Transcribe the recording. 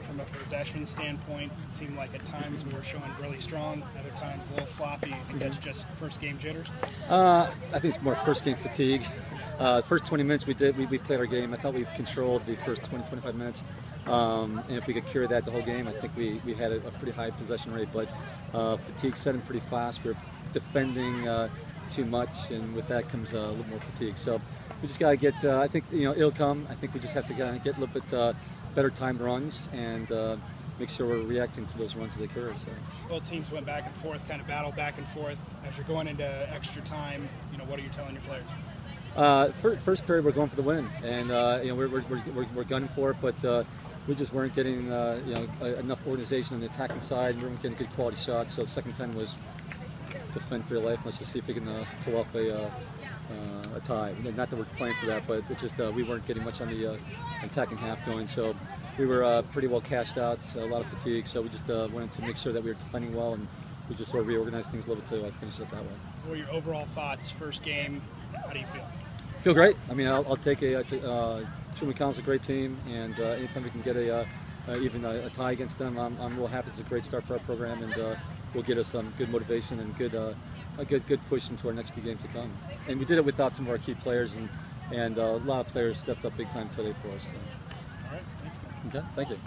From a possession standpoint, it seemed like at times we were showing really strong, other times a little sloppy. You think that's just first game jitters? Uh, I think it's more first game fatigue. Uh, first 20 minutes we did, we, we played our game. I thought we controlled the first 20, 25 minutes. Um, and if we could carry that the whole game, I think we, we had a, a pretty high possession rate. But uh, fatigue set in pretty fast. We are defending uh, too much, and with that comes uh, a little more fatigue. So we just got to get, uh, I think, you know, it'll come. I think we just have to get a little bit uh, better timed runs and uh, make sure we're reacting to those runs as they occur. So. Both teams went back and forth, kind of battled back and forth. As you're going into extra time, you know, what are you telling your players? Uh, first period, we're going for the win, and uh, you know we're, we're, we're, we're, gunning for it, but uh, we just weren't getting uh, you know enough organization on the attacking side. And we weren't getting good quality shots. So the second time was defend for your life. Let's just see if we can uh, pull off a, uh, a tie. Not that we're playing for that, but it's just we weren't getting much on the attacking half going. So we were pretty well cashed out, a lot of fatigue. So we just wanted to make sure that we were defending well and we just sort of reorganized things a little bit to finish it that way. What are your overall thoughts? First game, how do you feel? feel great. I mean, I'll, I'll take a. Uh, Truett-McConnell's a great team, and uh, anytime we can get a, uh, even a, a, tie against them, I'm, I'm real happy. It's a great start for our program, and uh, will get us some good motivation and good uh, a good good push into our next few games to come. And we did it without some of our key players, and and uh, a lot of players stepped up big time today for us. So. All right, thanks. Okay, thank you.